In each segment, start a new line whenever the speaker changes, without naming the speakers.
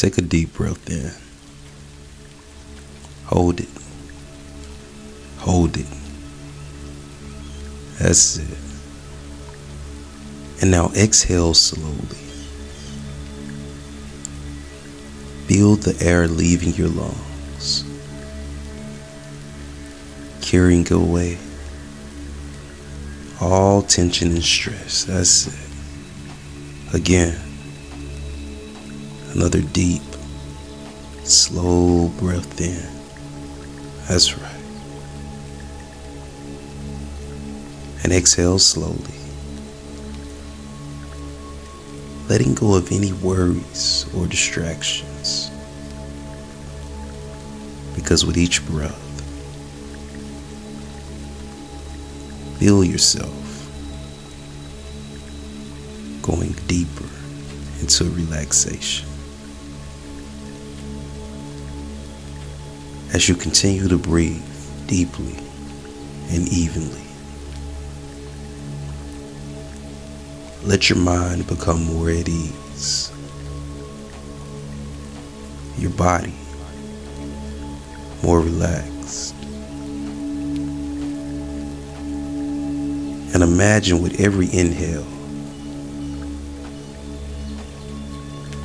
Take a deep breath in. Hold it. Hold it. That's it. And now exhale slowly. Feel the air leaving your lungs, carrying away all tension and stress. That's it. Again, another deep, slow breath in. That's right. And exhale slowly. Letting go of any worries or distractions. Because with each breath, feel yourself going deeper into relaxation. As you continue to breathe deeply and evenly, let your mind become more at ease. Your body more relaxed. And imagine with every inhale,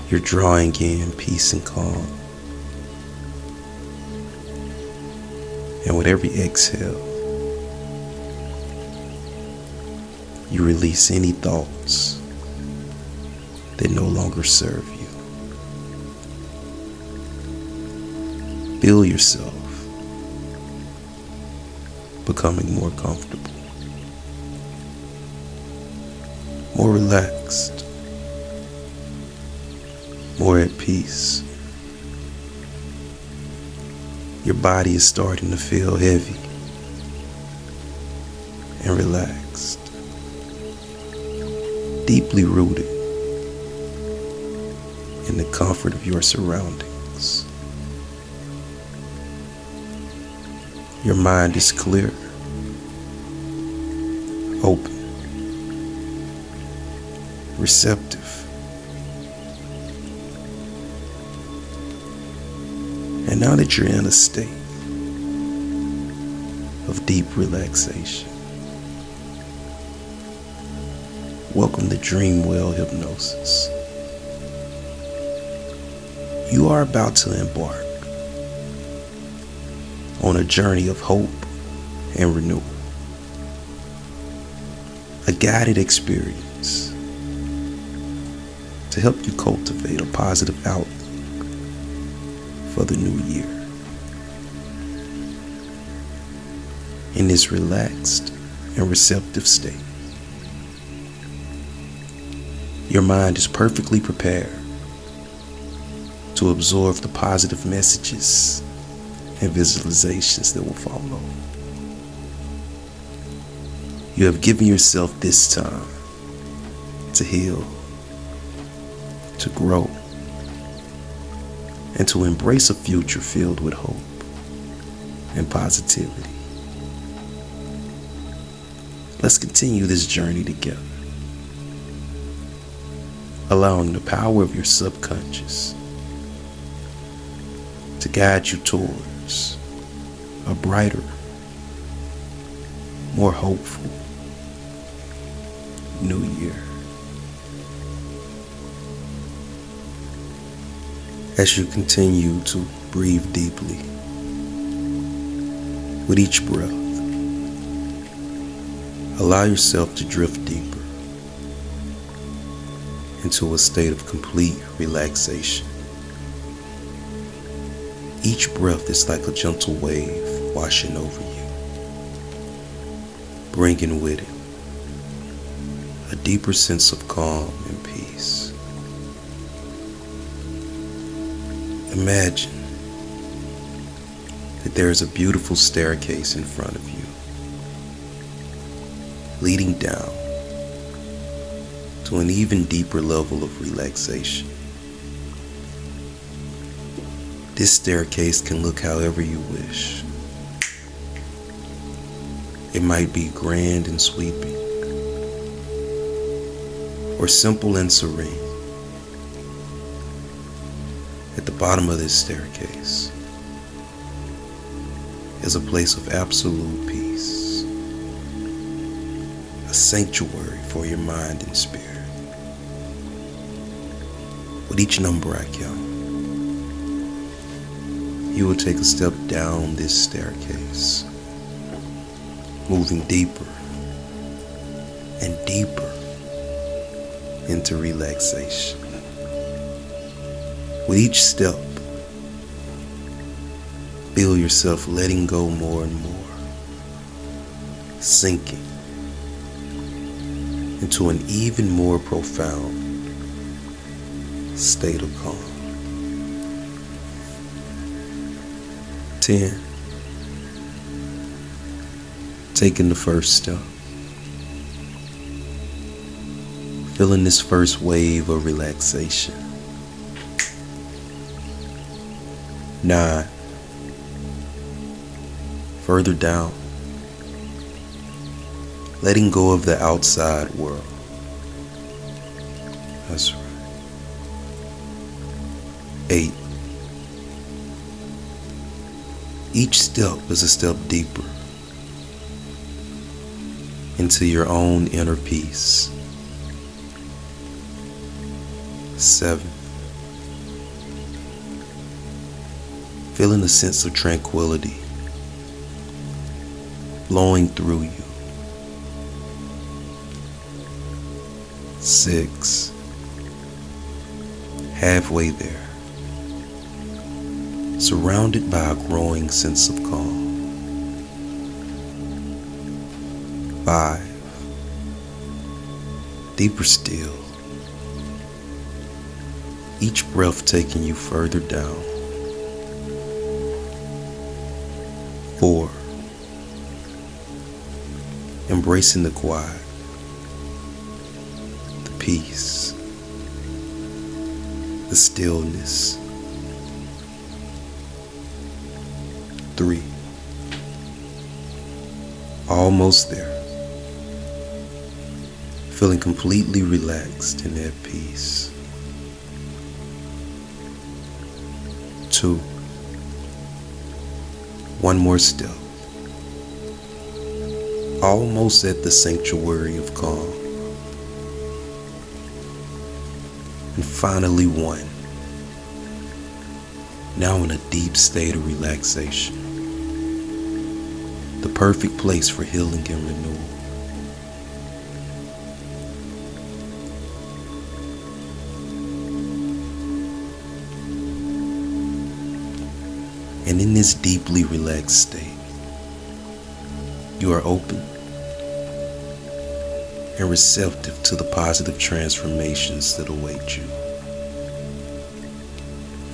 you're drawing in peace and calm. With every exhale, you release any thoughts that no longer serve you. Feel yourself becoming more comfortable, more relaxed, more at peace. Your body is starting to feel heavy and relaxed, deeply rooted in the comfort of your surroundings. Your mind is clear, open, receptive. And now that you're in a state of deep relaxation, welcome to Dream Well Hypnosis. You are about to embark on a journey of hope and renewal. A guided experience to help you cultivate a positive outlook for the new this relaxed and receptive state, your mind is perfectly prepared to absorb the positive messages and visualizations that will follow. You have given yourself this time to heal, to grow, and to embrace a future filled with hope and positivity. Let's continue this journey together, allowing the power of your subconscious to guide you towards a brighter, more hopeful new year. As you continue to breathe deeply with each breath, allow yourself to drift deeper into a state of complete relaxation. Each breath is like a gentle wave washing over you, bringing with it a deeper sense of calm and peace. Imagine that there is a beautiful staircase in front of you, leading down to an even deeper level of relaxation. This staircase can look however you wish. It might be grand and sweeping, or simple and serene. At the bottom of this staircase is a place of absolute peace, sanctuary for your mind and spirit. With each number I count, you will take a step down this staircase, moving deeper and deeper into relaxation. With each step, feel yourself letting go more and more, sinking into an even more profound state of calm. 10. Taking the first step. Feeling this first wave of relaxation. 9. Further down. Letting go of the outside world. That's right. 8. Each step is a step deeper into your own inner peace. 7. Feeling a sense of tranquility blowing through you. 6. Halfway there surrounded by a growing sense of calm. Five, deeper still, each breath taking you further down. Four, embracing the quiet, the stillness three. Almost there. Feeling completely relaxed and at peace. Two. One more step. Almost at the sanctuary of calm. Finally, one. Now in a deep state of relaxation the perfect place for healing and renewal. And in this deeply relaxed state, you are open and receptive to the positive transformations that await you.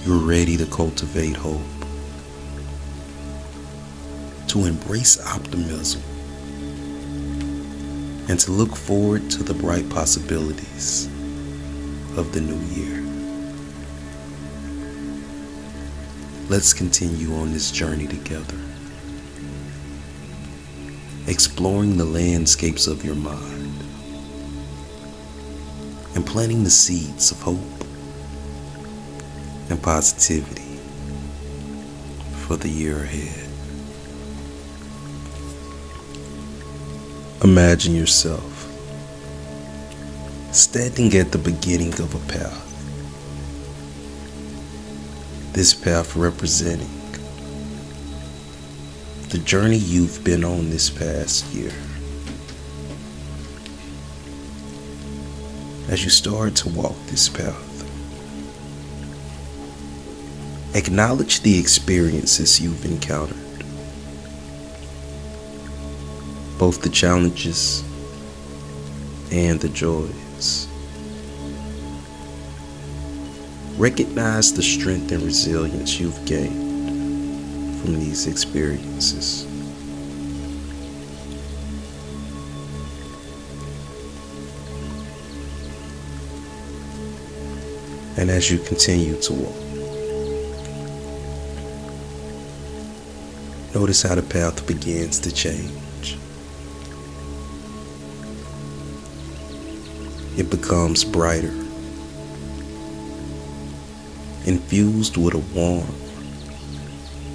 You're ready to cultivate hope. To embrace optimism. And to look forward to the bright possibilities of the new year. Let's continue on this journey together, exploring the landscapes of your mind. And planting the seeds of hope positivity for the year ahead. Imagine yourself standing at the beginning of a path. This path representing the journey you've been on this past year. As you start to walk this path, acknowledge the experiences you've encountered. both the challenges and the joys. Recognize the strength and resilience you've gained from these experiences. And as you continue to walk, notice how the path begins to change. it becomes brighter infused with a warm,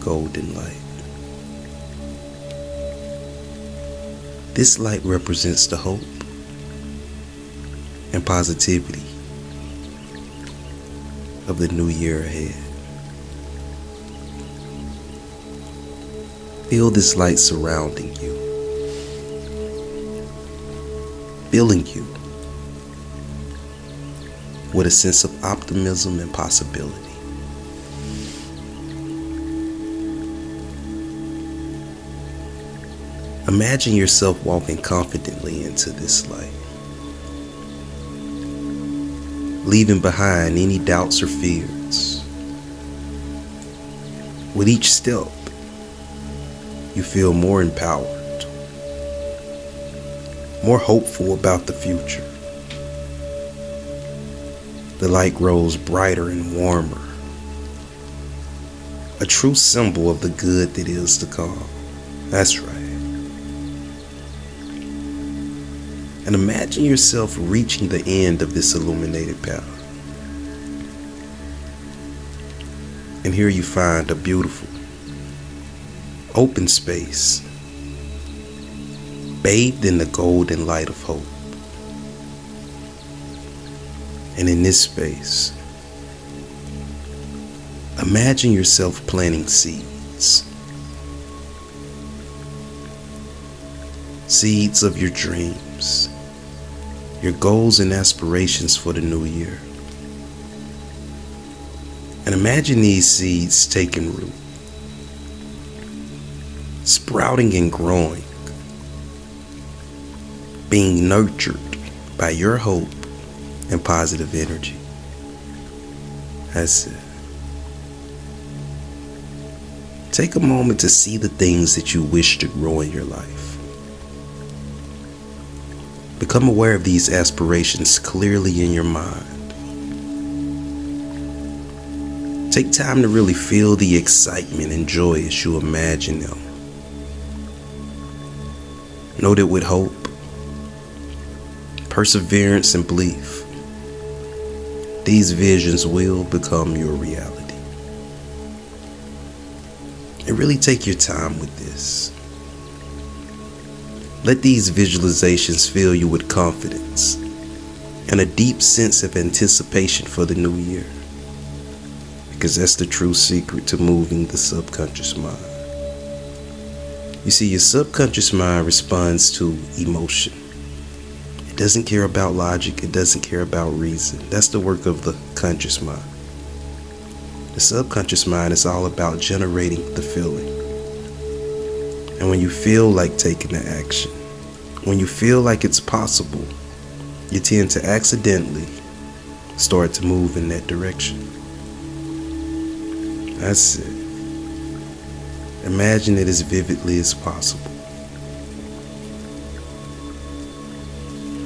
golden light. This light represents the hope and positivity of the new year ahead. Feel this light surrounding you, filling you with a sense of optimism and possibility. Imagine yourself walking confidently into this light, leaving behind any doubts or fears. With each step, you feel more empowered, more hopeful about the future. The light grows brighter and warmer, a true symbol of the good that is to come. That's right. And imagine yourself reaching the end of this illuminated path. And here you find a beautiful, open space, bathed in the golden light of hope. And in this space, imagine yourself planting seeds. Seeds of your dreams, your goals and aspirations for the new year. And imagine these seeds taking root, sprouting and growing, being nurtured by your hope and positive energy. That's it. Take a moment to see the things that you wish to grow in your life. Become aware of these aspirations clearly in your mind. Take time to really feel the excitement and joy as you imagine them. That with hope, perseverance, and belief, these visions will become your reality. And really take your time with this. Let these visualizations fill you with confidence and a deep sense of anticipation for the new year. Because that's the true secret to moving the subconscious mind. You see, your subconscious mind responds to emotion. It doesn't care about logic, it doesn't care about reason. That's the work of the conscious mind. The subconscious mind is all about generating the feeling. And when you feel like taking the action, when you feel like it's possible, you tend to accidentally start to move in that direction. That's it. Imagine it as vividly as possible.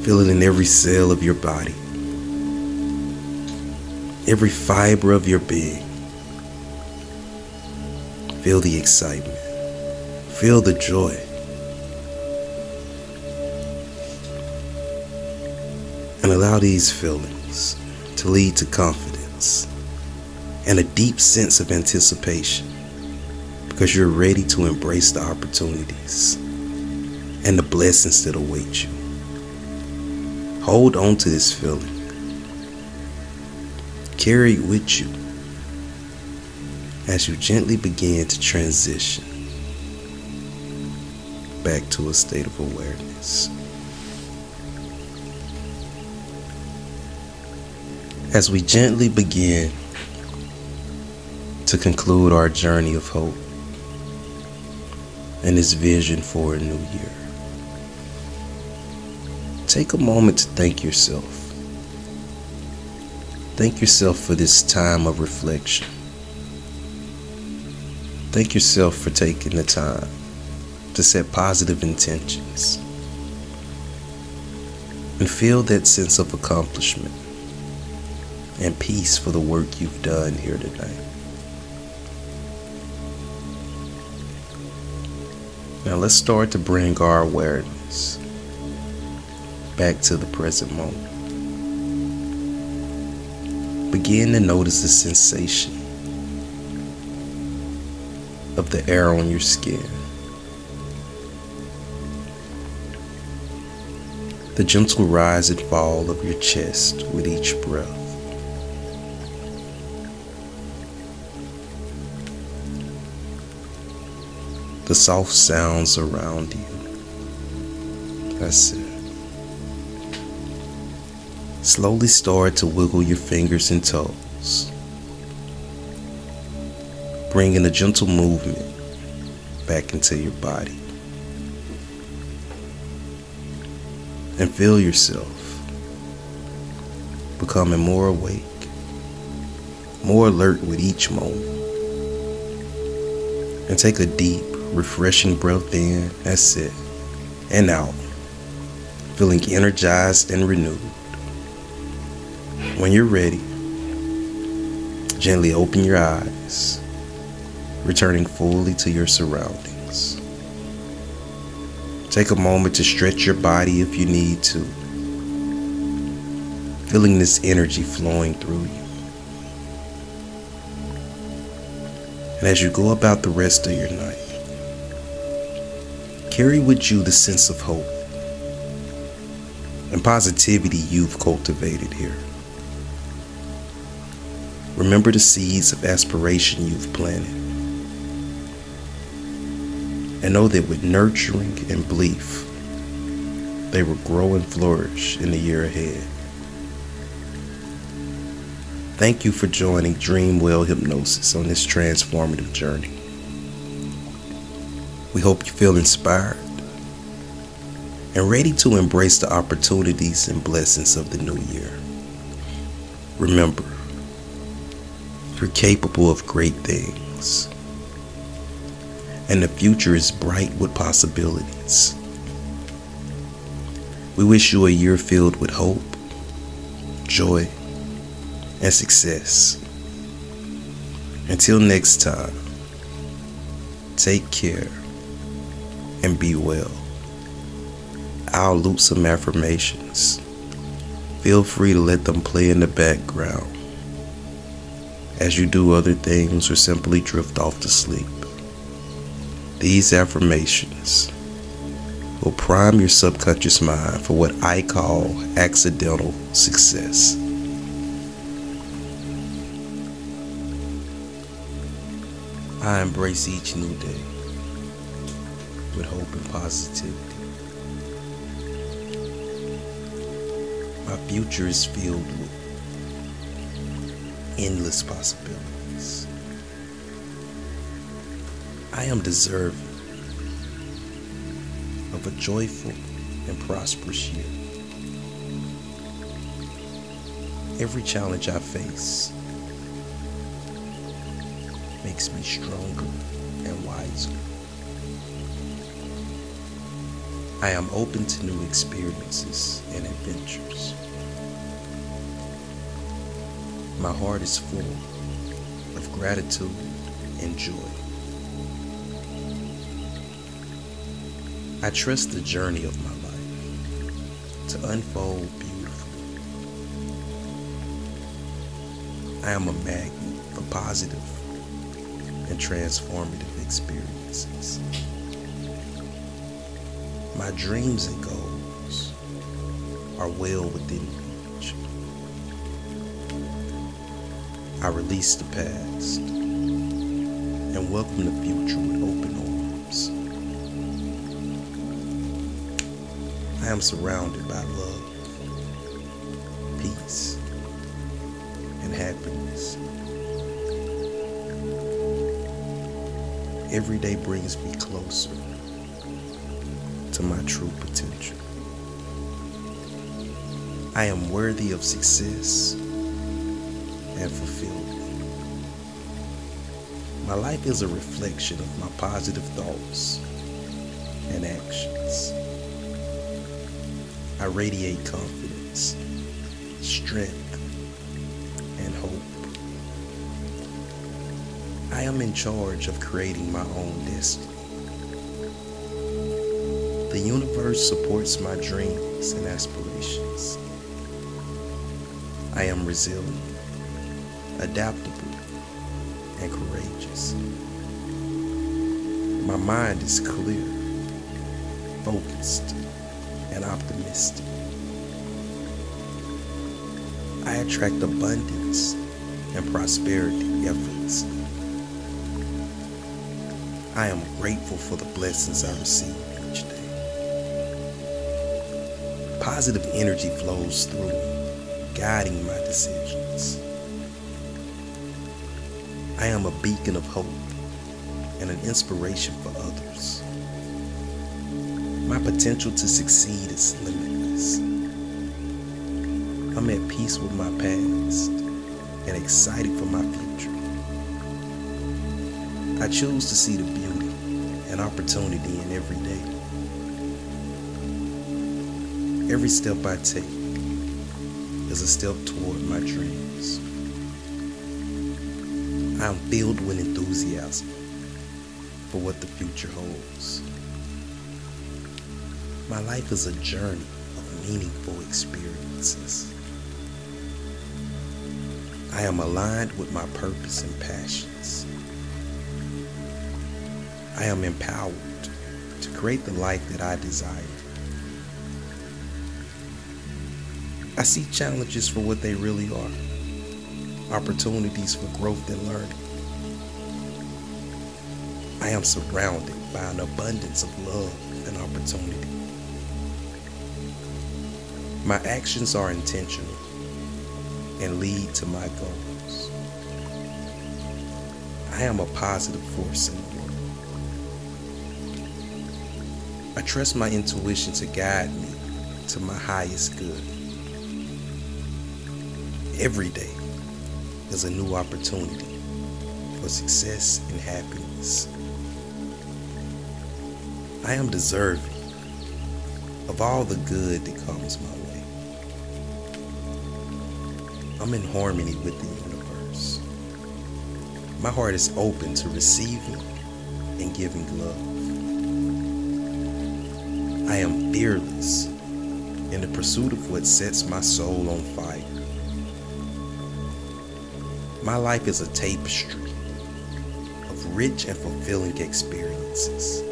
Feel it in every cell of your body, every fiber of your being. Feel the excitement, feel the joy. And allow these feelings to lead to confidence and a deep sense of anticipation because you're ready to embrace the opportunities and the blessings that await you. Hold on to this feeling. Carry it with you as you gently begin to transition back to a state of awareness. As we gently begin to conclude our journey of hope and his vision for a new year, take a moment to thank yourself. Thank yourself for this time of reflection. Thank yourself for taking the time to set positive intentions and feel that sense of accomplishment and peace for the work you've done here tonight. Now let's start to bring our awareness back to the present moment. begin to notice the sensation of the air on your skin. The gentle rise and fall of your chest with each breath. The soft sounds around you. That's it. Slowly start to wiggle your fingers and toes, bringing a gentle movement back into your body. And feel yourself becoming more awake, more alert with each moment. And take a deep, refreshing breath in, that's it, and out, feeling energized and renewed. When you're ready, gently open your eyes, returning fully to your surroundings. Take a moment to stretch your body if you need to, feeling this energy flowing through you. And as you go about the rest of your night, carry with you the sense of hope and positivity you've cultivated here. Remember the seeds of aspiration you've planted. And know that with nurturing and belief, they will grow and flourish in the year ahead. Thank you for joining Dream Well Hypnosis on this transformative journey. We hope you feel inspired and ready to embrace the opportunities and blessings of the new year. Remember, you're capable of great things. And the future is bright with possibilities. We wish you a year filled with hope, joy, and success. Until next time, take care and be well. I'll loop some affirmations. Feel free to let them play in the background as you do other things or simply drift off to sleep. These affirmations will prime your subconscious mind for what I call accidental success. I embrace each new day with hope and positivity. My future is filled with endless possibilities. I am deserving of a joyful and prosperous year. Every challenge I face makes me stronger and wiser. I am open to new experiences and adventures. My heart is full of gratitude and joy. I trust the journey of my life to unfold beautifully. I am a magnet for positive and transformative experiences. My dreams and goals are well within reach. I release the past and welcome the future with open arms. I am surrounded by love, peace, and happiness. Every day brings me closer to my true potential. I am worthy of success and fulfillment. My life is a reflection of my positive thoughts and actions. I radiate confidence, strength, and hope. I am in charge of creating my own destiny. The universe supports my dreams and aspirations. I am resilient adaptable, and courageous. My mind is clear, focused, and optimistic. I attract abundance and prosperity effortlessly. I am grateful for the blessings I receive Positive energy flows through me, guiding my decisions. I am a beacon of hope and an inspiration for others. My potential to succeed is limitless. I'm at peace with my past and excited for my future. I choose to see the beauty and opportunity in every day. Every step I take is a step toward my dreams. I am filled with enthusiasm for what the future holds. My life is a journey of meaningful experiences. I am aligned with my purpose and passions. I am empowered to create the life that I desire. I see challenges for what they really are opportunities for growth and learning. I am surrounded by an abundance of love and opportunity. My actions are intentional and lead to my goals. I am a positive force in the world. I trust my intuition to guide me to my highest good. Every day is a new opportunity for success and happiness. I am deserving of all the good that comes my way. I'm in harmony with the universe. My heart is open to receiving and giving love. I am fearless in the pursuit of what sets my soul on fire. My life is a tapestry of rich and fulfilling experiences.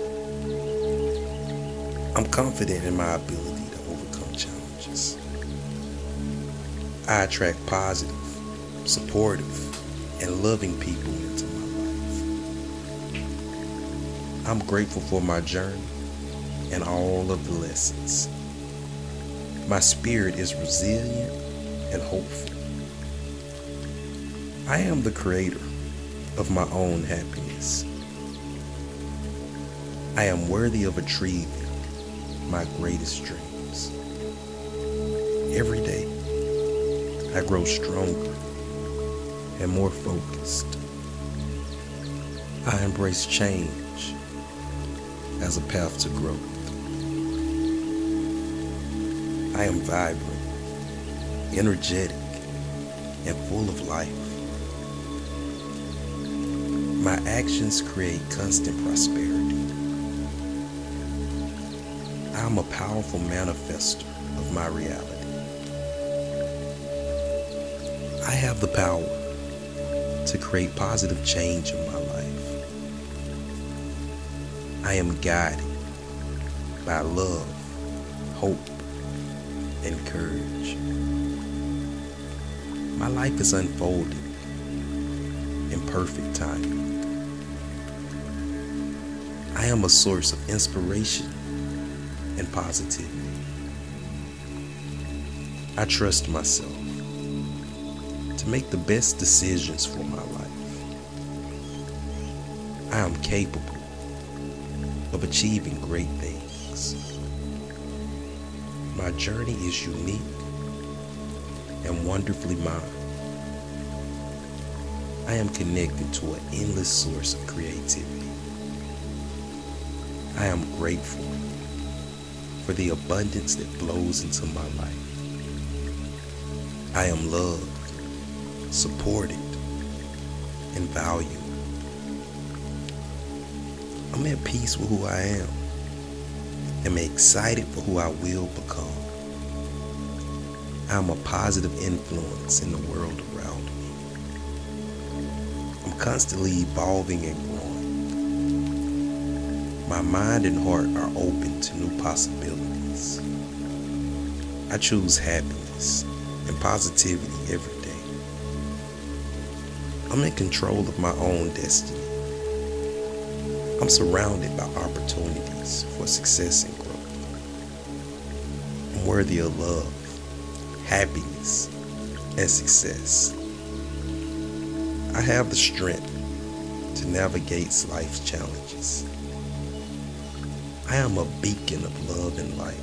I'm confident in my ability to overcome challenges. I attract positive, supportive, and loving people into my life. I'm grateful for my journey and all of the lessons. My spirit is resilient and hopeful. I am the creator of my own happiness. I am worthy of achieving my greatest dreams. Every day, I grow stronger and more focused. I embrace change as a path to growth. I am vibrant, energetic, and full of life. My actions create constant prosperity. I am a powerful manifester of my reality. I have the power to create positive change in my life. I am guided by love, hope, and courage. My life is unfolding in perfect timing. I am a source of inspiration and positivity. I trust myself to make the best decisions for my life. I am capable of achieving great things. My journey is unique and wonderfully mine. I am connected to an endless source of creativity. I am grateful for the abundance that flows into my life. I am loved, supported, and valued. I'm at peace with who I am. I'm excited for who I will become. I'm a positive influence in the world around me. I'm constantly evolving and growing. My mind and heart are open to new possibilities. I choose happiness and positivity every day. I'm in control of my own destiny. I'm surrounded by opportunities for success and growth. I'm worthy of love, happiness, and success. I have the strength to navigate life's challenges. I am a beacon of love and light.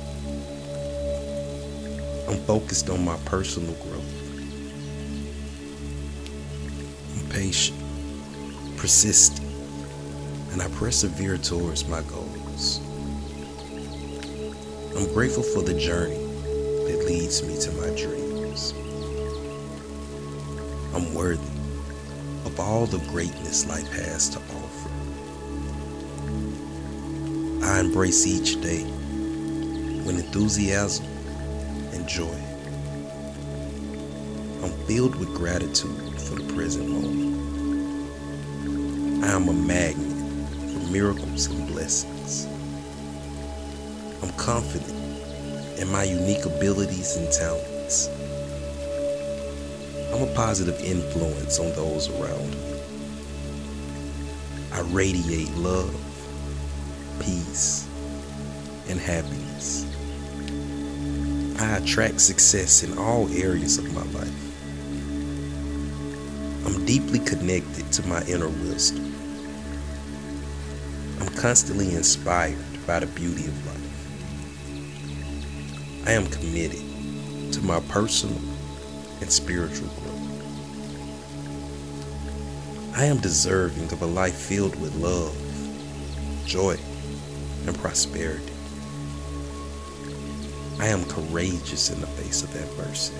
I'm focused on my personal growth. I'm patient, persistent, and I persevere towards my goals. I'm grateful for the journey that leads me to my dreams. I'm worthy of all the greatness life has to offer. I embrace each day with enthusiasm and joy. I'm filled with gratitude for the present moment. I am a magnet for miracles and blessings. I'm confident in my unique abilities and talents. I'm a positive influence on those around me. I radiate love, peace, and happiness. I attract success in all areas of my life. I'm deeply connected to my inner wisdom I'm constantly inspired by the beauty of life. I am committed to my personal and spiritual growth. I am deserving of a life filled with love, joy, and prosperity. I am courageous in the face of adversity.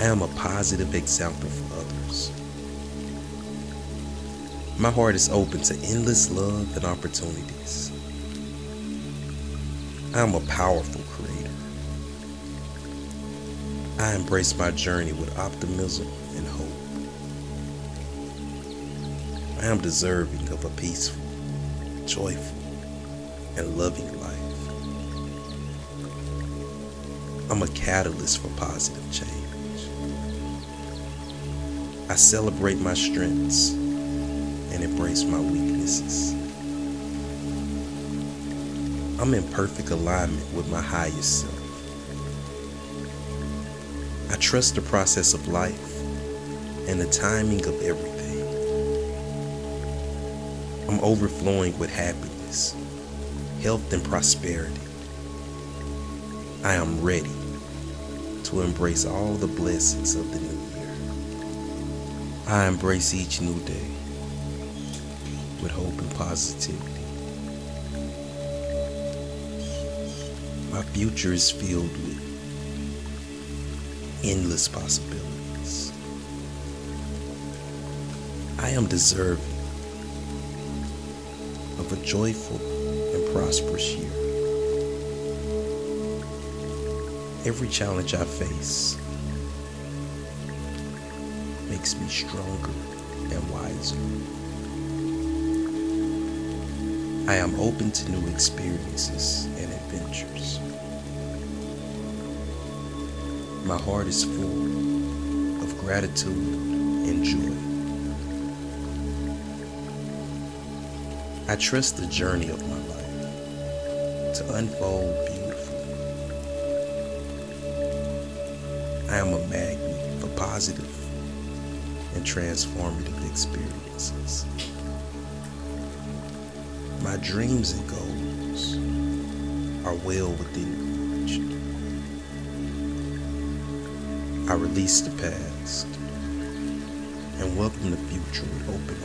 I am a positive example for others. My heart is open to endless love and opportunities. I am a powerful creator. I embrace my journey with optimism and hope. I am deserving of a peaceful, joyful, and loving life. I'm a catalyst for positive change. I celebrate my strengths and embrace my weaknesses. I'm in perfect alignment with my highest self. I trust the process of life and the timing of everything. Overflowing with happiness, health, and prosperity. I am ready to embrace all the blessings of the new year. I embrace each new day with hope and positivity. My future is filled with endless possibilities. I am deserving of a joyful and prosperous year. Every challenge I face makes me stronger and wiser. I am open to new experiences and adventures. My heart is full of gratitude and joy. I trust the journey of my life to unfold beautifully. I am a magnet for positive and transformative experiences. My dreams and goals are well within reach. I release the past and welcome the future with open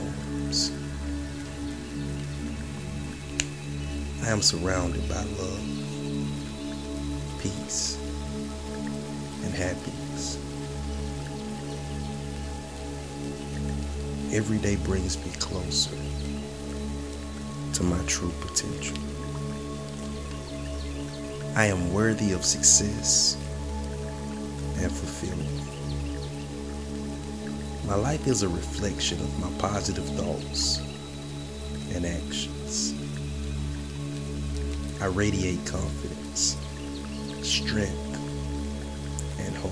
arms. I am surrounded by love, peace, and happiness. Every day brings me closer to my true potential. I am worthy of success and fulfillment. My life is a reflection of my positive thoughts and actions. I radiate confidence, strength, and hope.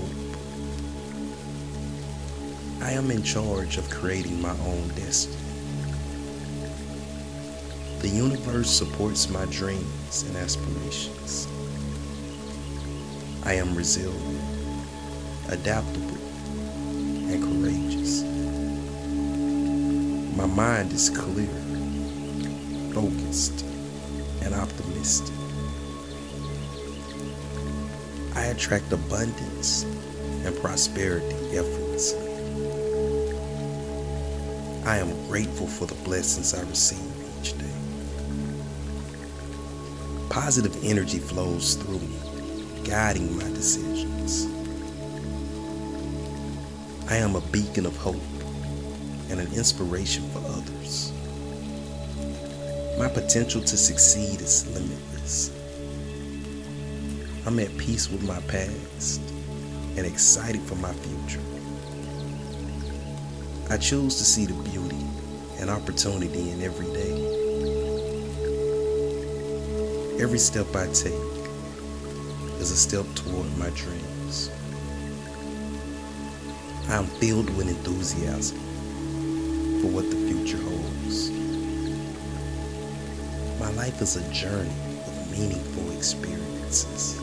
I am in charge of creating my own destiny. The universe supports my dreams and aspirations. I am resilient, adaptable, and courageous. My mind is clear, focused, and optimistic. I attract abundance and prosperity effortlessly. I am grateful for the blessings I receive each day. Positive energy flows through me, guiding my decisions. I am a beacon of hope and an inspiration for others. My potential to succeed is limitless. I'm at peace with my past and excited for my future. I choose to see the beauty and opportunity in every day. Every step I take is a step toward my dreams. I am filled with enthusiasm for what the future holds. My life is a journey of meaningful experiences.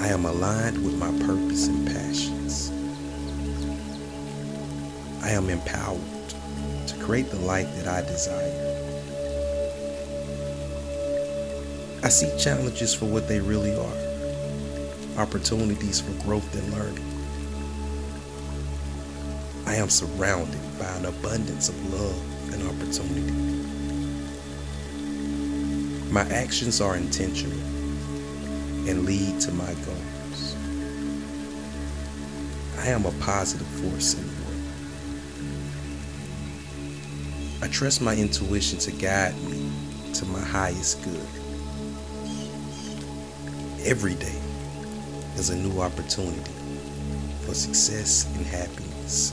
I am aligned with my purpose and passions. I am empowered to create the life that I desire. I see challenges for what they really are opportunities for growth and learning. I am surrounded by an abundance of love and opportunity. My actions are intentional and lead to my goals. I am a positive force in the world. I trust my intuition to guide me to my highest good. Every day is a new opportunity for success and happiness.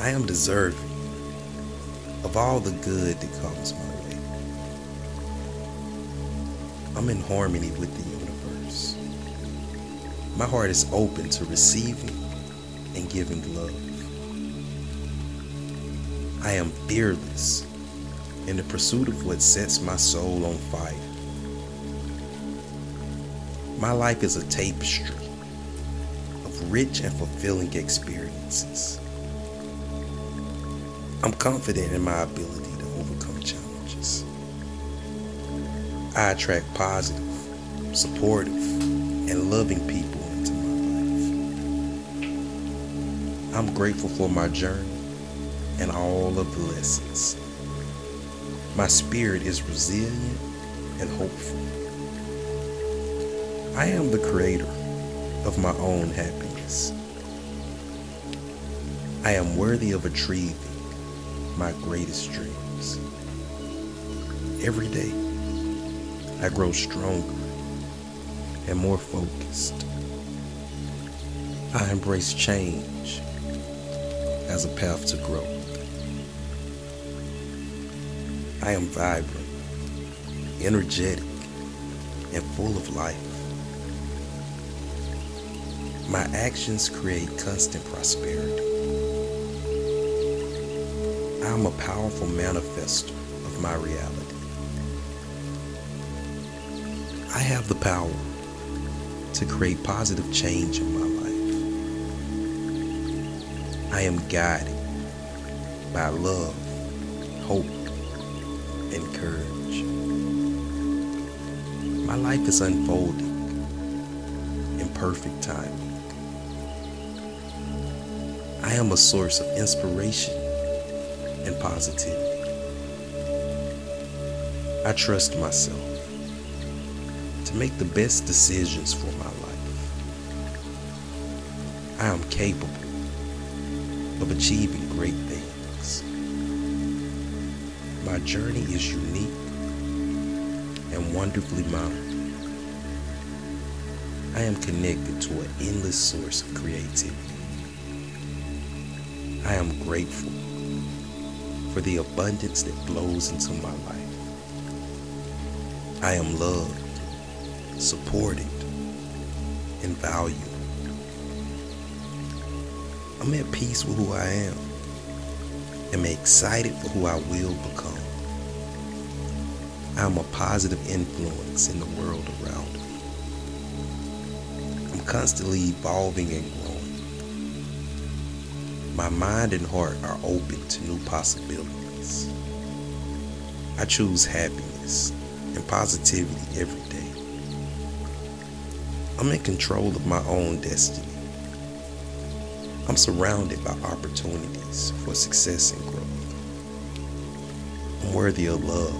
I am deserving of all the good that comes my way. I'm in harmony with the universe. My heart is open to receiving and giving love. I am fearless in the pursuit of what sets my soul on fire. My life is a tapestry of rich and fulfilling experiences. I'm confident in my ability I attract positive, supportive, and loving people into my life. I'm grateful for my journey and all of the lessons. My spirit is resilient and hopeful. I am the creator of my own happiness. I am worthy of achieving my greatest dreams. Every day, I grow stronger and more focused. I embrace change as a path to growth. I am vibrant, energetic, and full of life. My actions create constant prosperity. I am a powerful manifester of my reality. I have the power to create positive change in my life. I am guided by love, hope, and courage. My life is unfolding in perfect timing. I am a source of inspiration and positivity. I trust myself make the best decisions for my life. I am capable of achieving great things. My journey is unique and wonderfully mine. I am connected to an endless source of creativity. I am grateful for the abundance that flows into my life. I am loved, supported, and valued. I'm at peace with who I am. I'm excited for who I will become. I'm a positive influence in the world around me. I'm constantly evolving and growing. My mind and heart are open to new possibilities. I choose happiness and positivity every. I'm in control of my own destiny. I'm surrounded by opportunities for success and growth. I'm worthy of love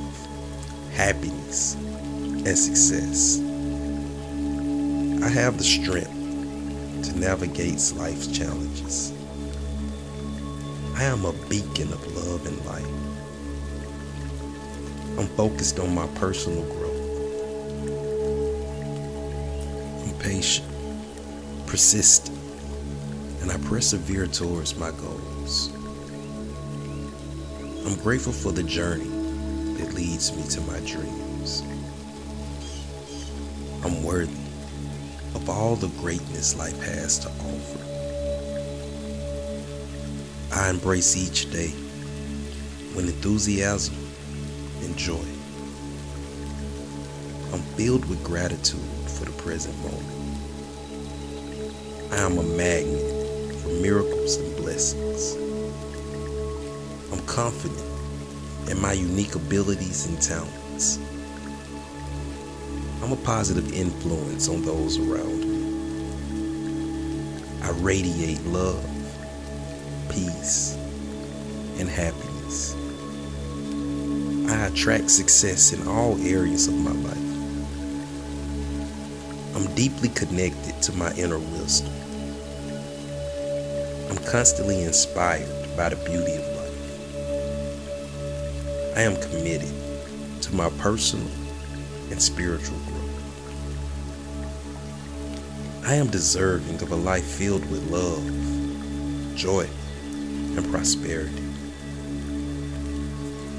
happiness, and success. I have the strength to navigate life's challenges. I am a beacon of love and light. I'm focused on my personal growth. I'm and I persevere towards my goals. I'm grateful for the journey that leads me to my dreams. I'm worthy of all the greatness life has to offer. I embrace each day with enthusiasm and joy. I'm filled with gratitude for the present moment. I am a magnet for miracles and blessings. I'm confident in my unique abilities and talents. I'm a positive influence on those around me. I radiate love, peace, and happiness. I attract success in all areas of my life. I'm deeply connected to my inner wisdom. I'm constantly inspired by the beauty of life. I am committed to my personal and spiritual growth. I am deserving of a life filled with love, joy, and prosperity.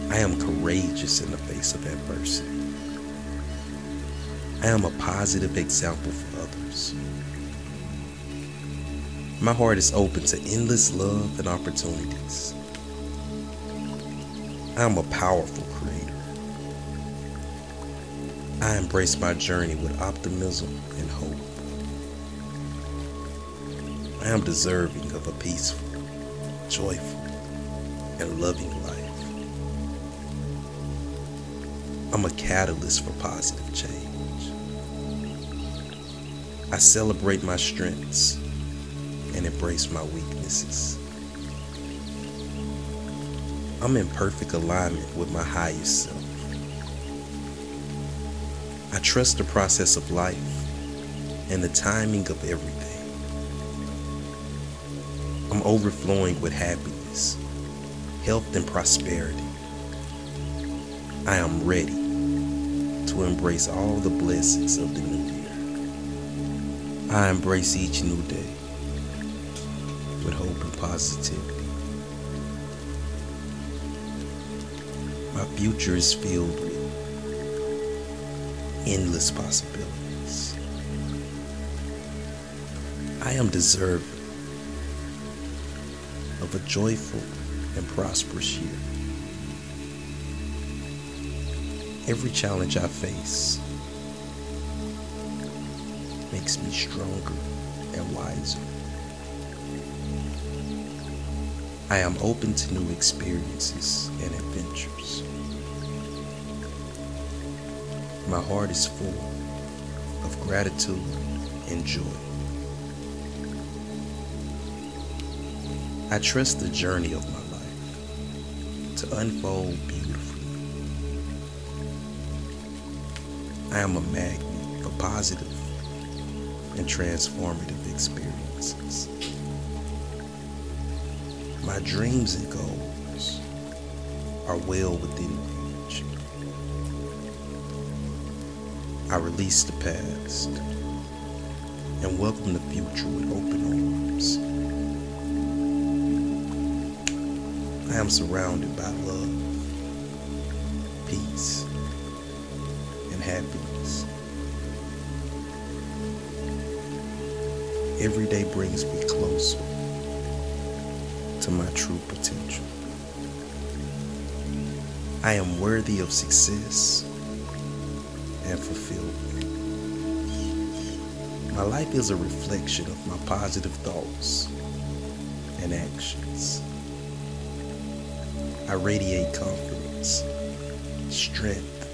I am courageous in the face of adversity. I am a positive example for others. My heart is open to endless love and opportunities. I am a powerful creator. I embrace my journey with optimism and hope. I am deserving of a peaceful, joyful, and loving life. I'm a catalyst for positive change. I celebrate my strengths and embrace my weaknesses. I'm in perfect alignment with my highest self. I trust the process of life and the timing of everything. I'm overflowing with happiness, health, and prosperity. I am ready to embrace all the blessings of the new year. I embrace each new day with hope and positivity. My future is filled with endless possibilities. I am deserving of a joyful and prosperous year. Every challenge I face makes me stronger and wiser. I am open to new experiences and adventures. My heart is full of gratitude and joy. I trust the journey of my life to unfold beautifully. I am a magnet for positive and transformative experiences. My dreams and goals are well within reach. I release the past and welcome the future with open arms. I am surrounded by love, peace, and happiness. Every day brings me closer to my true potential. I am worthy of success and fulfillment. My life is a reflection of my positive thoughts and actions. I radiate confidence, strength,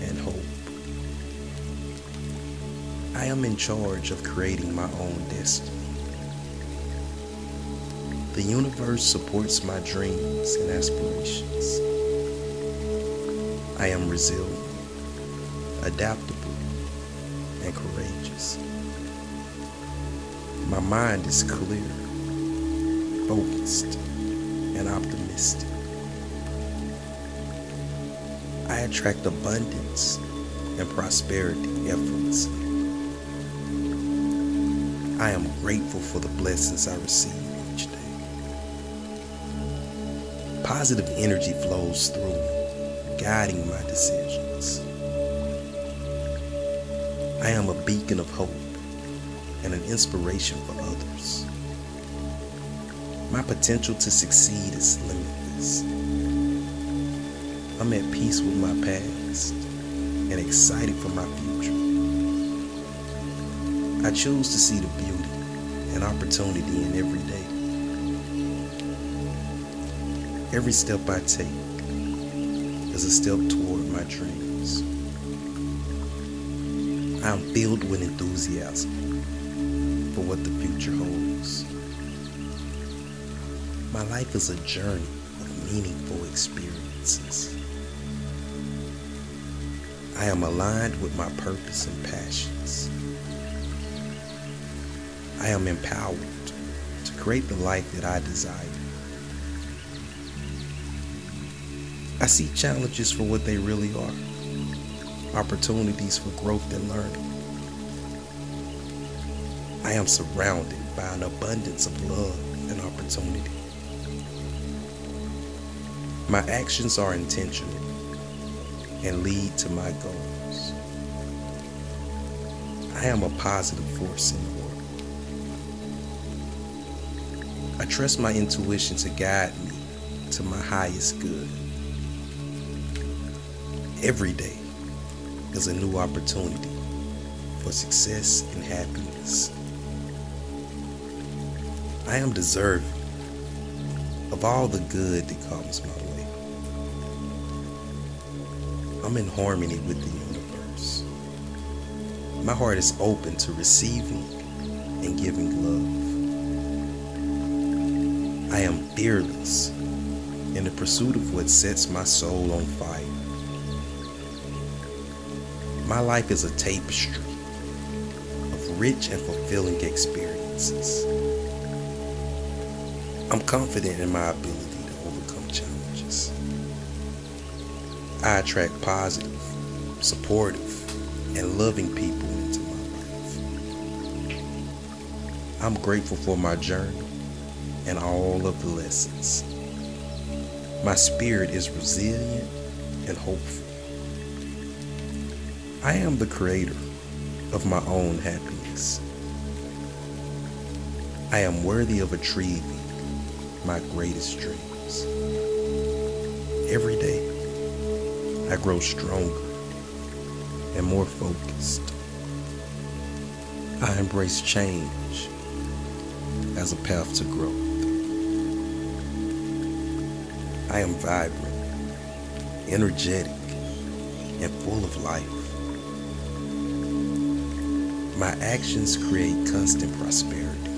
and hope. I am in charge of creating my own destiny. The universe supports my dreams and aspirations. I am resilient, adaptable, and courageous. My mind is clear, focused, and optimistic. I attract abundance and prosperity effortlessly. I am grateful for the blessings I receive Positive energy flows through me, guiding my decisions. I am a beacon of hope and an inspiration for others. My potential to succeed is limitless. I'm at peace with my past and excited for my future. I choose to see the beauty and opportunity in every day. Every step I take is a step toward my dreams. I am filled with enthusiasm for what the future holds. My life is a journey of meaningful experiences. I am aligned with my purpose and passions. I am empowered to create the life that I desire. I see challenges for what they really are opportunities for growth and learning. I am surrounded by an abundance of love and opportunity. My actions are intentional and lead to my goals. I am a positive force in the world. I trust my intuition to guide me to my highest good. Every day is a new opportunity for success and happiness. I am deserving of all the good that comes my way. I'm in harmony with the universe. My heart is open to receiving and giving love. I am fearless in the pursuit of what sets my soul on fire. My life is a tapestry of rich and fulfilling experiences. I'm confident in my ability to overcome challenges. I attract positive, supportive, and loving people into my life. I'm grateful for my journey and all of the lessons. My spirit is resilient and hopeful. I am the creator of my own happiness. I am worthy of achieving my greatest dreams. Every day, I grow stronger and more focused. I embrace change as a path to growth. I am vibrant, energetic, and full of life. My actions create constant prosperity.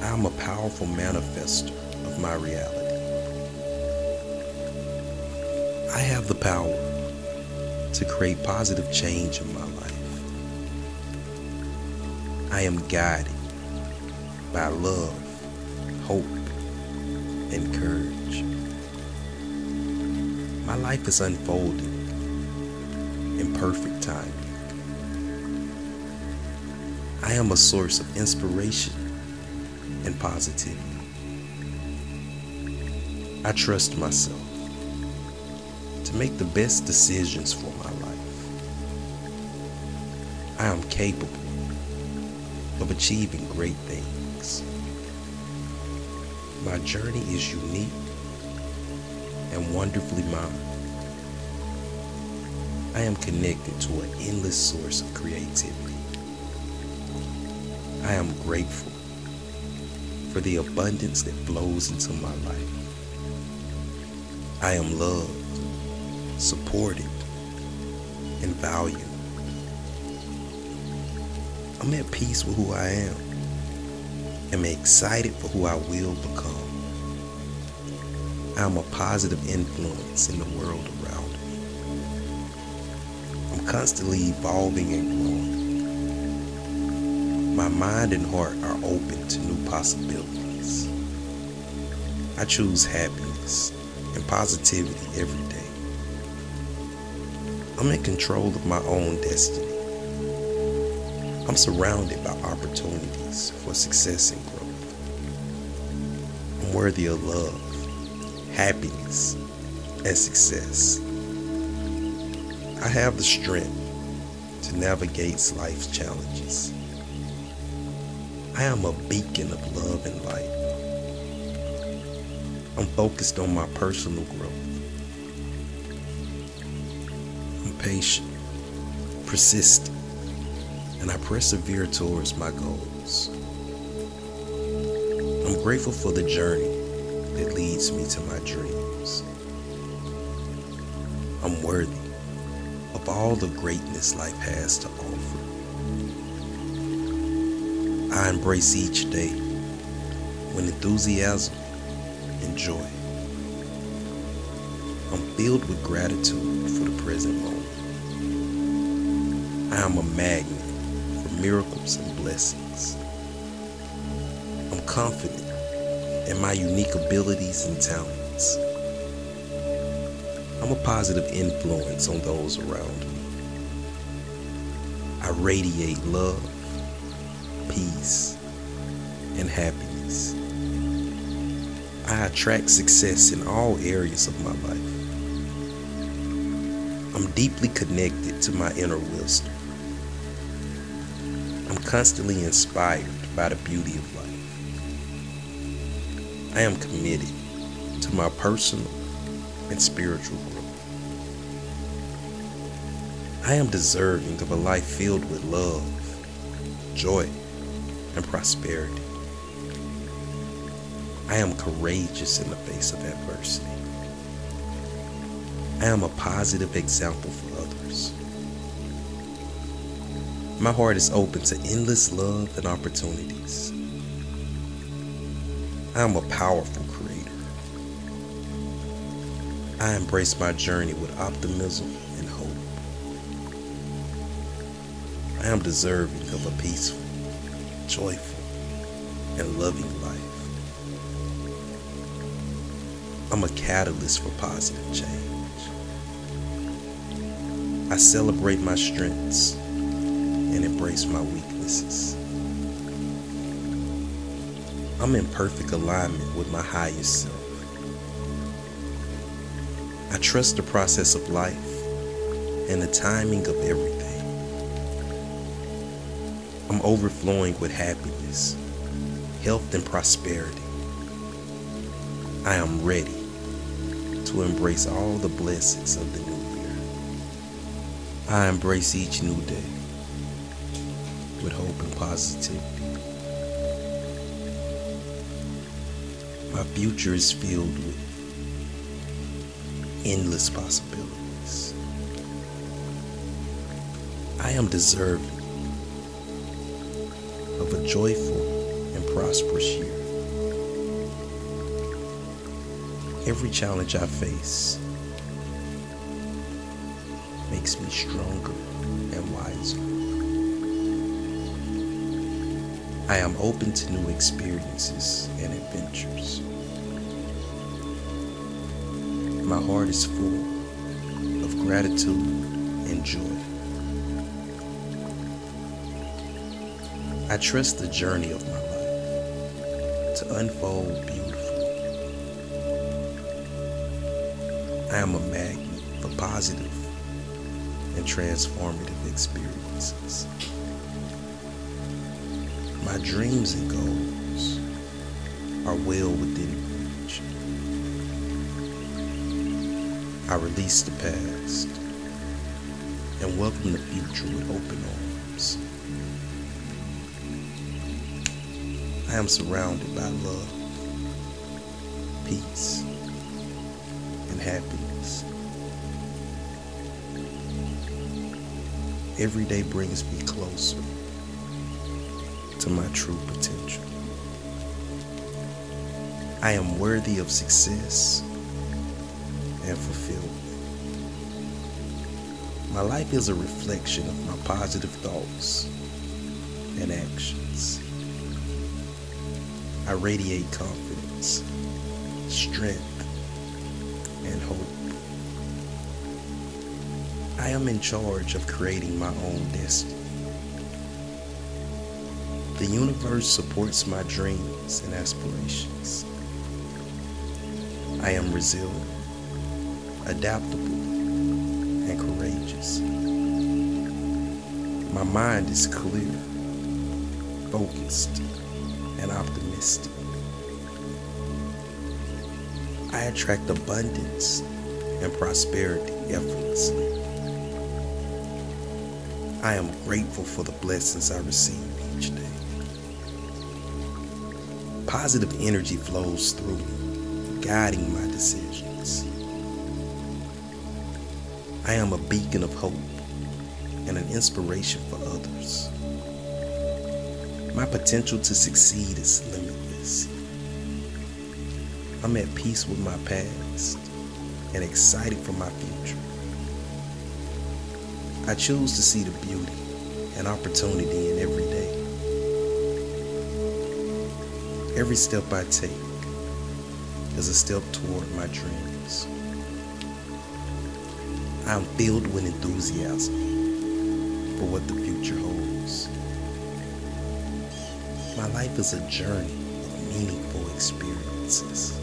I am a powerful manifester of my reality. I have the power to create positive change in my life. I am guided by love, hope, and courage. My life is unfolding in perfect timing. I am a source of inspiration and positivity. I trust myself to make the best decisions for my life. I am capable of achieving great things. My journey is unique and wonderfully mine. I am connected to an endless source of creativity. I am grateful for the abundance that flows into my life. I am loved, supported, and valued. I'm at peace with who I am. I'm excited for who I will become. I'm a positive influence in the world around me. I'm constantly evolving and growing. My mind and heart are open to new possibilities. I choose happiness and positivity every day. I'm in control of my own destiny. I'm surrounded by opportunities for success and growth. I'm worthy of love, happiness, and success. I have the strength to navigate life's challenges. I am a beacon of love and light. I'm focused on my personal growth. I'm patient, persistent, and I persevere towards my goals. I'm grateful for the journey that leads me to my dreams. I'm worthy of all the greatness life has to offer. I embrace each day with enthusiasm and joy. I'm filled with gratitude for the present moment. I am a magnet for miracles and blessings. I'm confident in my unique abilities and talents. I'm a positive influence on those around me. I radiate love, happiness. I attract success in all areas of my life. I'm deeply connected to my inner wisdom. I'm constantly inspired by the beauty of life. I am committed to my personal and spiritual growth. I am deserving of a life filled with love, joy, and prosperity. I am courageous in the face of adversity. I am a positive example for others. My heart is open to endless love and opportunities. I am a powerful creator. I embrace my journey with optimism and hope. I am deserving of a peaceful, joyful, and loving life. I'm a catalyst for positive change. I celebrate my strengths and embrace my weaknesses. I'm in perfect alignment with my highest self. I trust the process of life and the timing of everything. I'm overflowing with happiness, health, and prosperity. I am ready to embrace all the blessings of the new year. I embrace each new day with hope and positivity. My future is filled with endless possibilities. I am deserving of a joyful and prosperous year. Every challenge I face makes me stronger and wiser. I am open to new experiences and adventures. My heart is full of gratitude and joy. I trust the journey of my life to unfold beautifully. I am a magnet for positive and transformative experiences. My dreams and goals are well within reach. I release the past and welcome the future with open arms. I am surrounded by love, peace, happiness. Every day brings me closer to my true potential. I am worthy of success and fulfillment. My life is a reflection of my positive thoughts and actions. I radiate confidence, strength, and hope. I am in charge of creating my own destiny. The universe supports my dreams and aspirations. I am resilient, adaptable, and courageous. My mind is clear, focused, and optimistic. I attract abundance and prosperity effortlessly. I am grateful for the blessings I receive each day. Positive energy flows through me, guiding my decisions. I am a beacon of hope and an inspiration for others. My potential to succeed is limitless. I'm at peace with my past and excited for my future. I choose to see the beauty and opportunity in every day. Every step I take is a step toward my dreams. I am filled with enthusiasm for what the future holds. My life is a journey of meaningful experiences.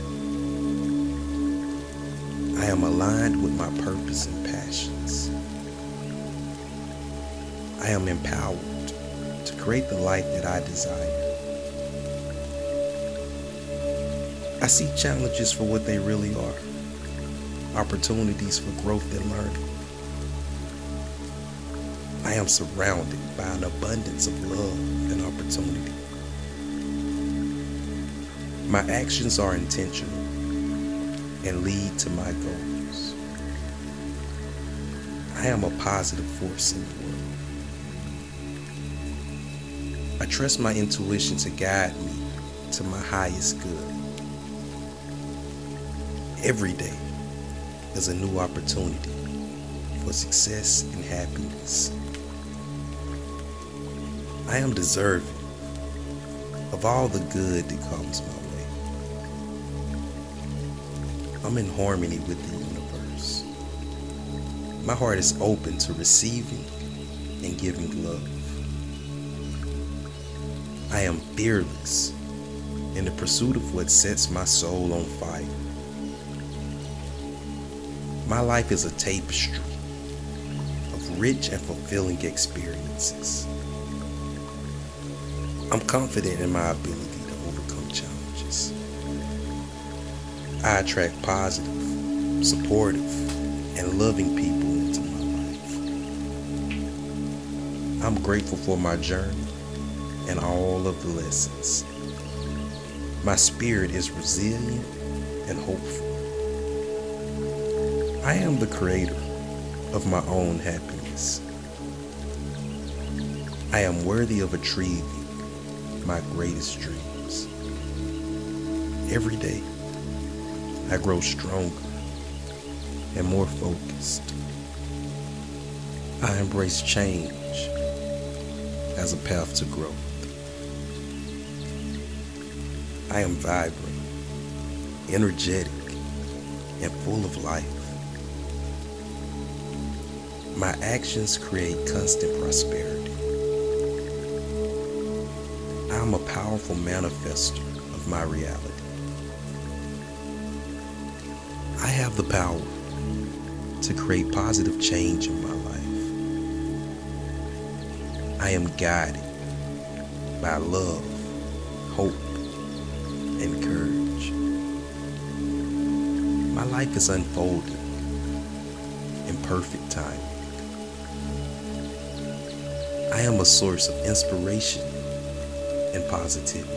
I am aligned with my purpose and passions. I am empowered to create the life that I desire. I see challenges for what they really are opportunities for growth and learning. I am surrounded by an abundance of love and opportunity. My actions are intentional and lead to my goals. I am a positive force in the world. I trust my intuition to guide me to my highest good. Every day is a new opportunity for success and happiness. I am deserving of all the good that comes my way. I'm in harmony with the universe. My heart is open to receiving and giving love. I am fearless in the pursuit of what sets my soul on fire. My life is a tapestry of rich and fulfilling experiences. I'm confident in my ability I attract positive, supportive, and loving people into my life. I'm grateful for my journey and all of the lessons. My spirit is resilient and hopeful. I am the creator of my own happiness. I am worthy of achieving my greatest dreams. Every day, I grow stronger and more focused. I embrace change as a path to growth. I am vibrant, energetic, and full of life. My actions create constant prosperity. I'm a powerful manifester of my reality. The power to create positive change in my life. I am guided by love, hope, and courage. My life is unfolding in perfect time. I am a source of inspiration and positivity.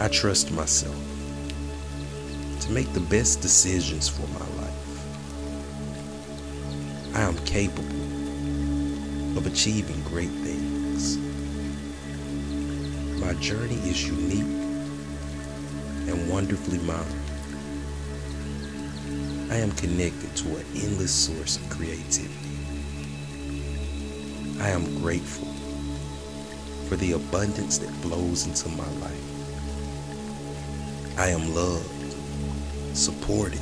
I trust myself to make the best decisions for my life. I am capable of achieving great things. My journey is unique and wonderfully mine. I am connected to an endless source of creativity. I am grateful for the abundance that flows into my life. I am loved, supported,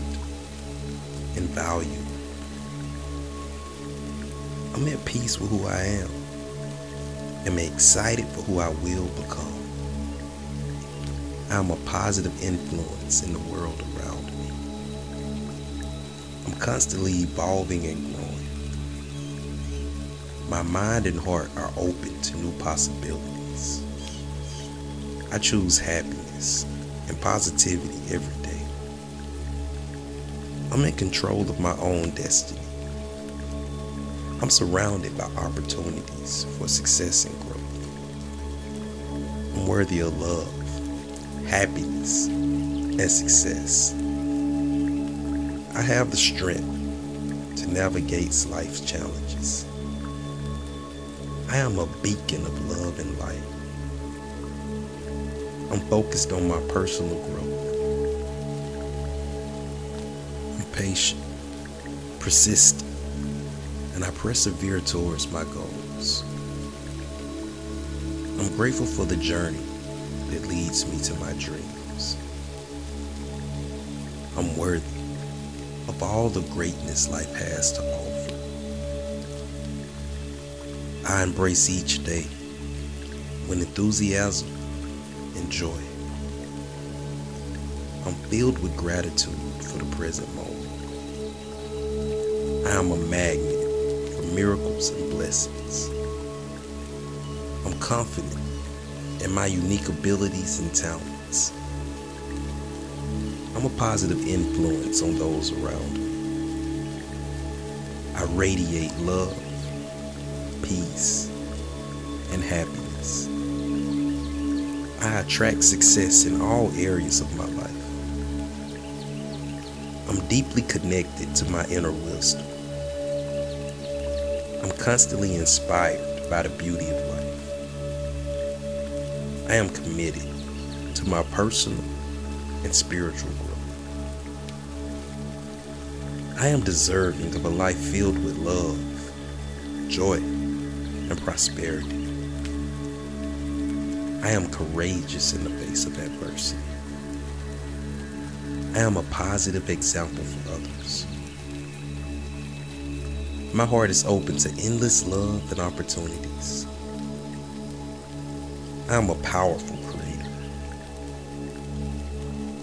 and valued. I'm at peace with who I am. I'm excited for who I will become. I'm a positive influence in the world around me. I'm constantly evolving and growing. My mind and heart are open to new possibilities. I choose happiness and positivity every day. I'm in control of my own destiny. I'm surrounded by opportunities for success and growth. I'm worthy of love, happiness, and success. I have the strength to navigate life's challenges. I am a beacon of love and light. I'm focused on my personal growth. Patient, persistent, and I persevere towards my goals. I'm grateful for the journey that leads me to my dreams. I'm worthy of all the greatness life has to offer. I embrace each day with enthusiasm and joy. I'm filled with gratitude for the present moment. I am a magnet for miracles and blessings. I'm confident in my unique abilities and talents. I'm a positive influence on those around me. I radiate love, peace, and happiness. I attract success in all areas of my life. I'm deeply connected to my inner wisdom. I'm constantly inspired by the beauty of life. I am committed to my personal and spiritual growth. I am deserving of a life filled with love, joy, and prosperity. I am courageous in the face of adversity. I am a positive example for others. My heart is open to endless love and opportunities. I am a powerful creator.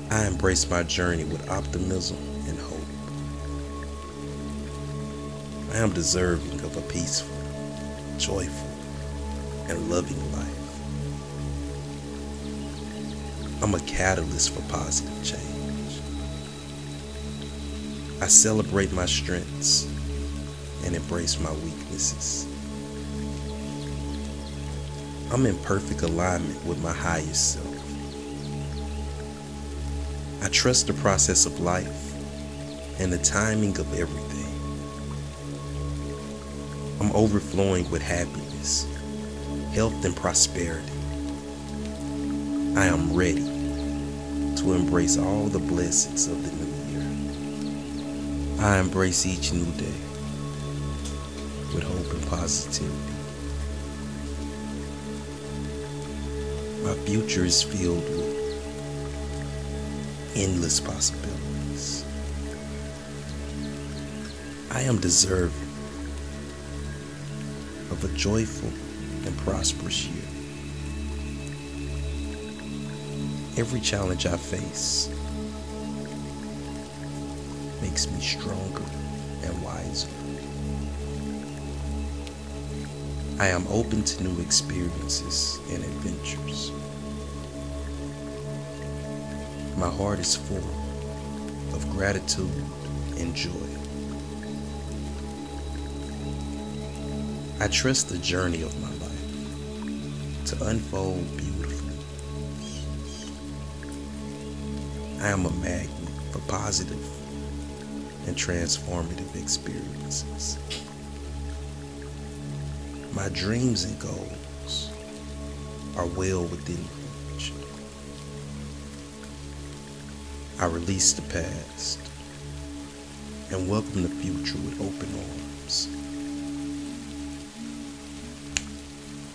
I embrace my journey with optimism and hope. I am deserving of a peaceful, joyful, and loving life. I'm a catalyst for positive change. I celebrate my strengths and embrace my weaknesses. I'm in perfect alignment with my highest self. I trust the process of life and the timing of everything. I'm overflowing with happiness, health, and prosperity. I am ready to embrace all the blessings of the new year. I embrace each new day with hope and positivity. My future is filled with endless possibilities. I am deserving of a joyful and prosperous year. Every challenge I face makes me stronger and wiser. I am open to new experiences and adventures. My heart is full of gratitude and joy. I trust the journey of my life to unfold beautifully. I am a magnet for positive and transformative experiences. My dreams and goals are well within reach. I release the past and welcome the future with open arms.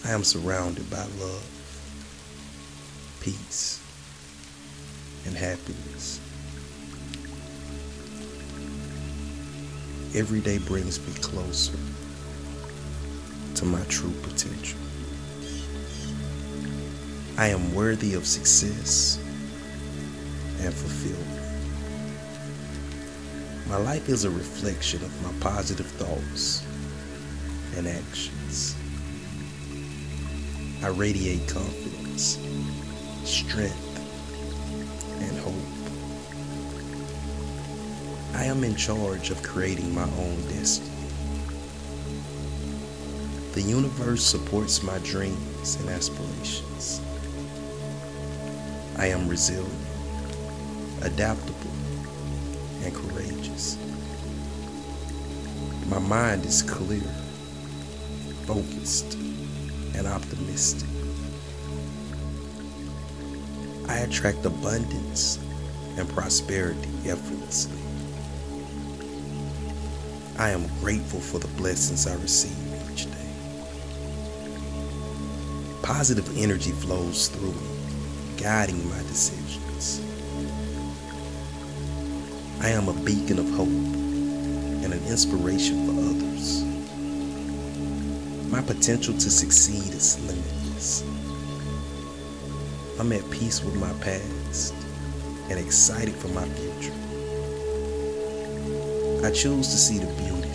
I am surrounded by love, peace, and happiness. Every day brings me closer to my true potential. I am worthy of success and fulfillment. My life is a reflection of my positive thoughts and actions. I radiate confidence, strength, and hope. I am in charge of creating my own destiny. The universe supports my dreams and aspirations. I am resilient, adaptable, and courageous. My mind is clear, focused, and optimistic. I attract abundance and prosperity effortlessly. I am grateful for the blessings I receive Positive energy flows through me, guiding my decisions. I am a beacon of hope and an inspiration for others. My potential to succeed is limitless. I'm at peace with my past and excited for my future. I choose to see the beauty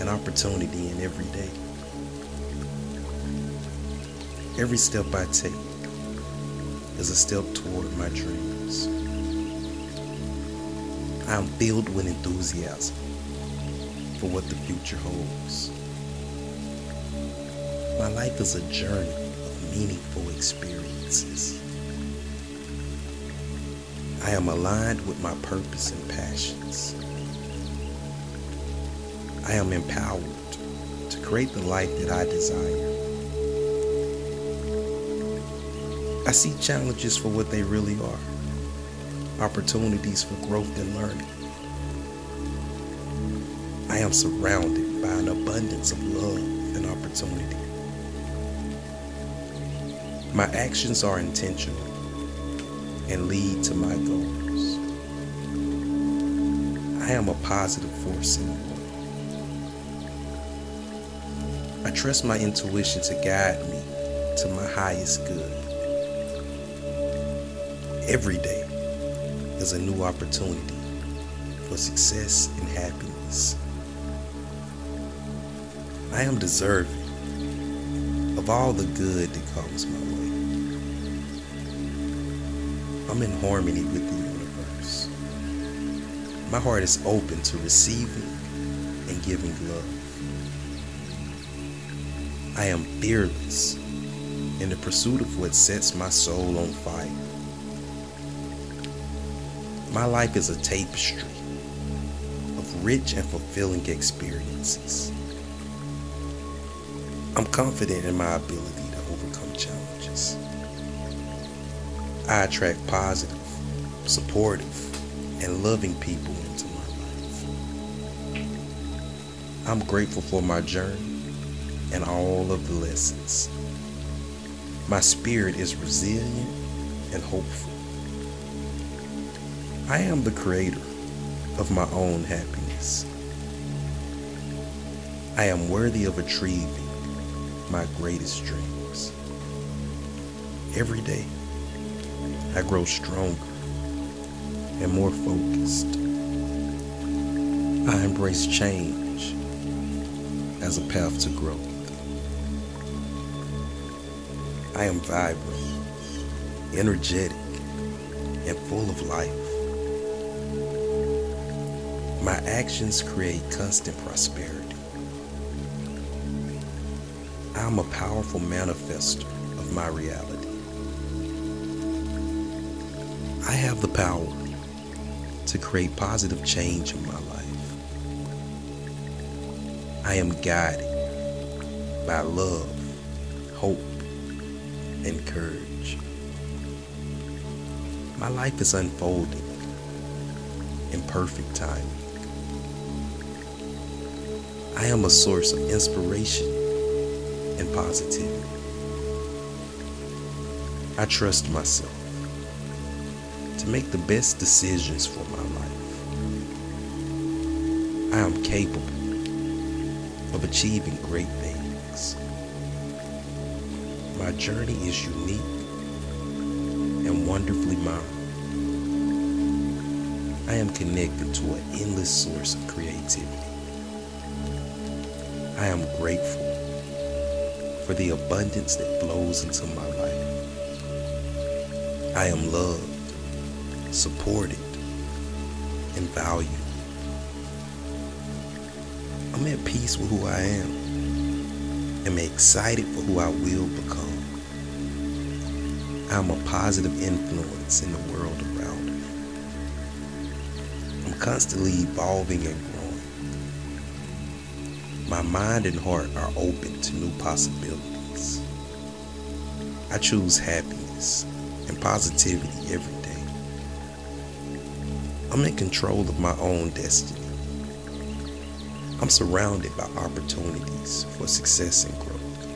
and opportunity in every day. Every step I take is a step toward my dreams. I am filled with enthusiasm for what the future holds. My life is a journey of meaningful experiences. I am aligned with my purpose and passions. I am empowered to create the life that I desire. I see challenges for what they really are opportunities for growth and learning. I am surrounded by an abundance of love and opportunity. My actions are intentional and lead to my goals. I am a positive force in the world. I trust my intuition to guide me to my highest good. Every day is a new opportunity for success and happiness. I am deserving of all the good that comes my way. I'm in harmony with the universe. My heart is open to receiving and giving love. I am fearless in the pursuit of what sets my soul on fire. My life is a tapestry of rich and fulfilling experiences. I'm confident in my ability to overcome challenges. I attract positive, supportive, and loving people into my life. I'm grateful for my journey and all of the lessons. My spirit is resilient and hopeful. I am the creator of my own happiness. I am worthy of achieving my greatest dreams. Every day I grow stronger and more focused. I embrace change as a path to growth. I am vibrant, energetic, and full of life. Actions create constant prosperity. I am a powerful manifester of my reality. I have the power to create positive change in my life. I am guided by love, hope, and courage. My life is unfolding in perfect timing. I am a source of inspiration and positivity. I trust myself to make the best decisions for my life. I am capable of achieving great things. My journey is unique and wonderfully mine. I am connected to an endless source of creativity. I am grateful for the abundance that flows into my life. I am loved, supported, and valued. I'm at peace with who I am. I'm excited for who I will become. I'm a positive influence in the world around me. I'm constantly evolving and. My mind and heart are open to new possibilities. I choose happiness and positivity every day. I'm in control of my own destiny. I'm surrounded by opportunities for success and growth.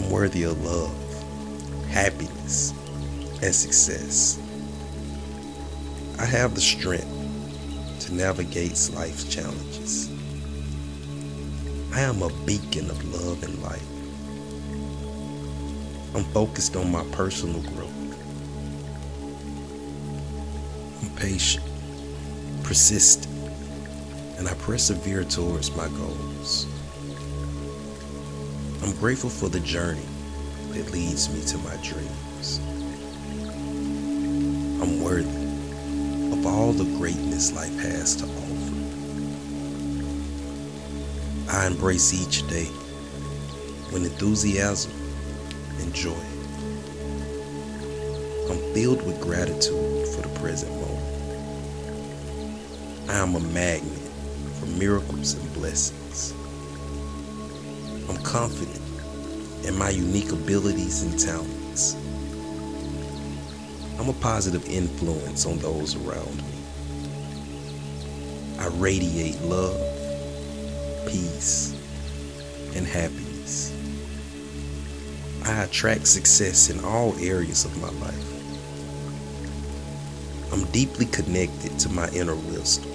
I'm worthy of love, happiness, and success. I have the strength to navigate life's challenges. I am a beacon of love and light. I'm focused on my personal growth. I'm patient, persistent, and I persevere towards my goals. I'm grateful for the journey that leads me to my dreams. I'm worthy of all the greatness life has to offer. I embrace each day with enthusiasm and joy. I'm filled with gratitude for the present moment. I am a magnet for miracles and blessings. I'm confident in my unique abilities and talents. I'm a positive influence on those around me. I radiate love, peace, and happiness. I attract success in all areas of my life. I'm deeply connected to my inner wisdom.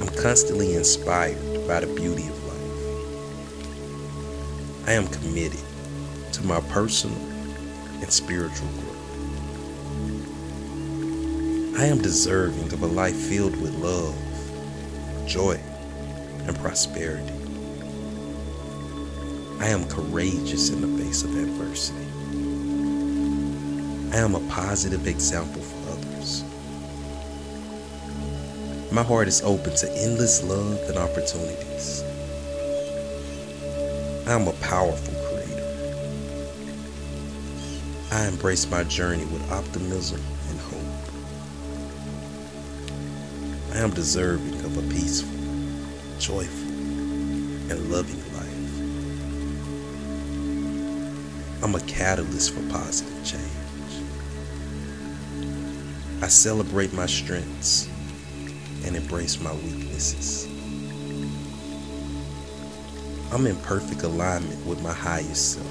I'm constantly inspired by the beauty of life. I am committed to my personal and spiritual growth. I am deserving of a life filled with love, joy, prosperity. I am courageous in the face of adversity. I am a positive example for others. My heart is open to endless love and opportunities. I am a powerful creator. I embrace my journey with optimism and hope. I am deserving of a peaceful, joyful, and loving life. I'm a catalyst for positive change. I celebrate my strengths and embrace my weaknesses. I'm in perfect alignment with my highest self.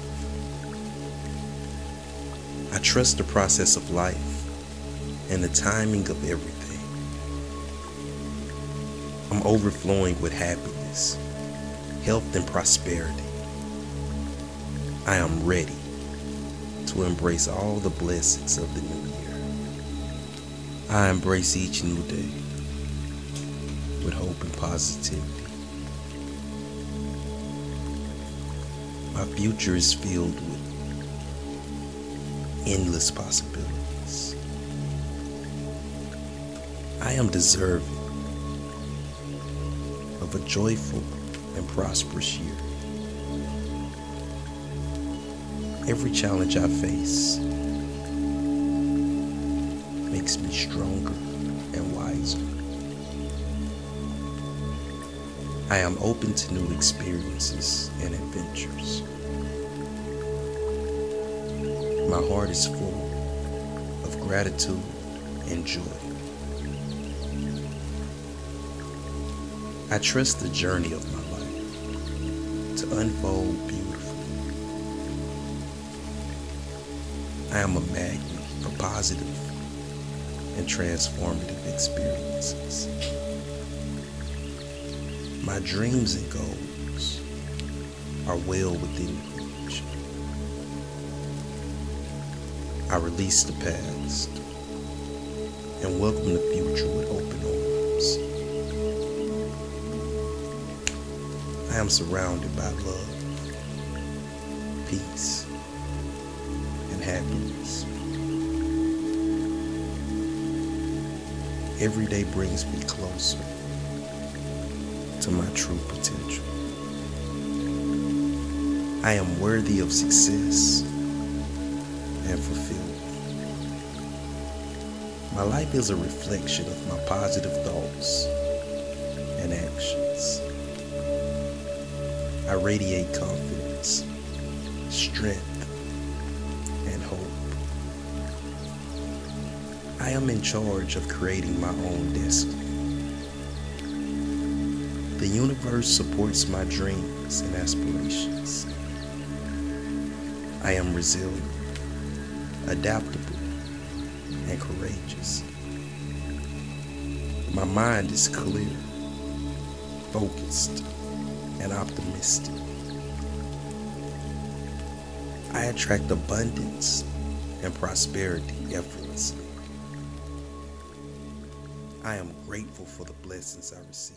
I trust the process of life and the timing of everything. I'm overflowing with happiness, health, and prosperity. I am ready to embrace all the blessings of the new year. I embrace each new day with hope and positivity. My future is filled with endless possibilities. I am deserving of a joyful and prosperous year. Every challenge I face makes me stronger and wiser. I am open to new experiences and adventures. My heart is full of gratitude and joy. I trust the journey of my life to unfold beautifully. I am a magnet for positive and transformative experiences. My dreams and goals are well within reach. I release the past and welcome the future with open am surrounded by love, peace, and happiness. Every day brings me closer to my true potential. I am worthy of success and fulfillment. My life is a reflection of my positive thoughts I radiate confidence, strength, and hope. I am in charge of creating my own destiny. The universe supports my dreams and aspirations. I am resilient, adaptable, and courageous. My mind is clear, focused, and optimistic. I attract abundance and prosperity effortlessly. I am grateful for the blessings I receive.